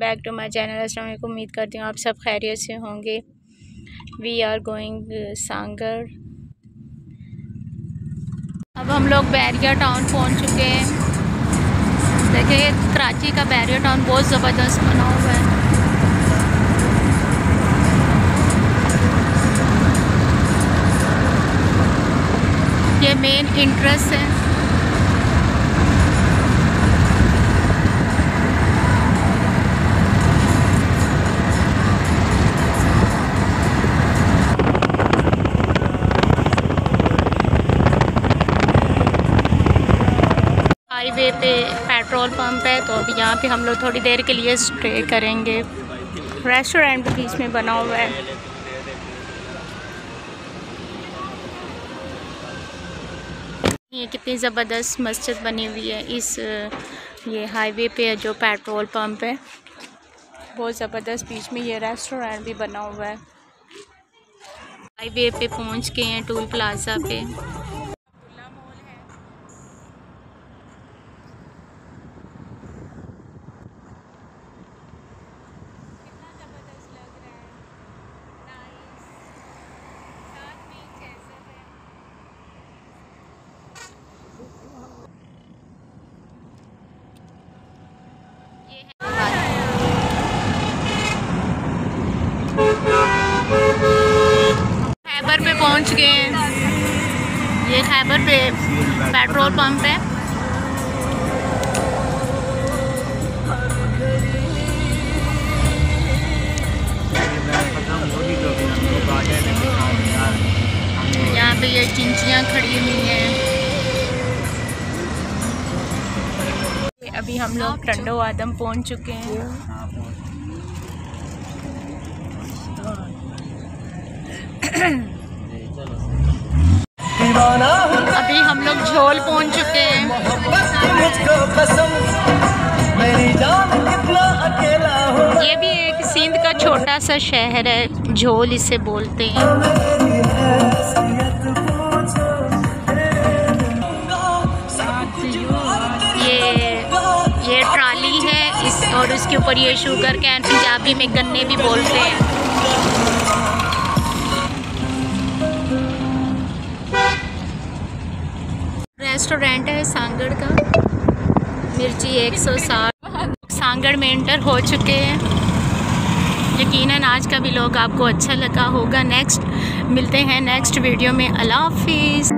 Back to my channel असल उम्मीद करती हूँ आप सब खैरियत से होंगे। वी आर गोइंग सांगर अब हम लोग बैरिया टाउन पहुँच चुके हैं। देखिए, कराची का बैरिया टाउन बहुत ज़बरदस्त बना हुआ है। ये मेन इंट्रेस्ट है। हाईवे पे पेट्रोल पंप है तो अभी यहाँ पे हम लोग थोड़ी देर के लिए स्टे करेंगे। रेस्टोरेंट बीच में बना हुआ है। ये कितनी ज़बरदस्त मस्जिद बनी हुई है। इस, ये हाईवे पे जो पेट्रोल पंप है। बहुत ज़बरदस्त बीच में ये रेस्टोरेंट भी बना हुआ है। हाईवे पे पहुँच गए हैं, टूल प्लाज़ा पे खैबर पे पहुँच गए हैं ये खैबर पे पेट्रोल पंप है। यहाँ पे ये चिंचियाँ खड़ी हुई हैं। अभी हम लोग टंडो आदम पहुँच चुके हैं। अभी हम लोग झोल पहुँच चुके हैं। ये भी एक सिंध का छोटा सा शहर है झोल इसे बोलते हैं। ये ये ट्राली है इस और उसके ऊपर ये शुगर कैन पंजाबी में गन्ने भी बोलते हैं। रेस्टोरेंट है सांगड़ का। मिर्ची 160 सांगड़ में इंटर हो चुके हैं। यकीनन आज का भी लोग आपको अच्छा लगा होगा। नेक्स्ट मिलते हैं नेक्स्ट वीडियो में। अल्लाह हाफिज़।